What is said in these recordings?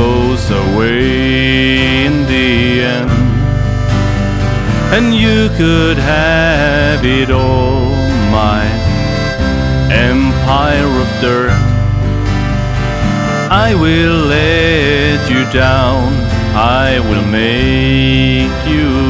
goes away in the end. And you could have it all, my empire of dirt. I will let you down, I will make you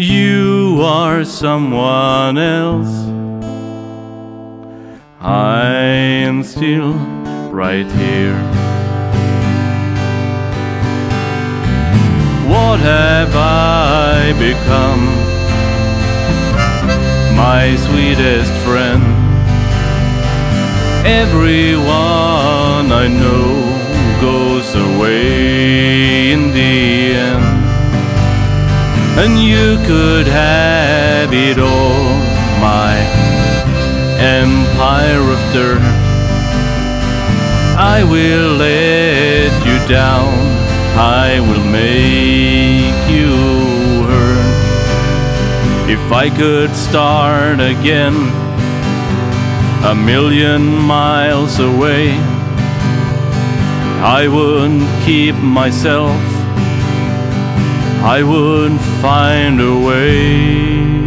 You are someone else. I am still right here. What have I become? My sweetest friend. Everyone I know goes away in the end. And you could have it all, my empire of dirt. I will let you down, I will make you hurt. If I could start again, a million miles away, I wouldn't keep myself I would find a way.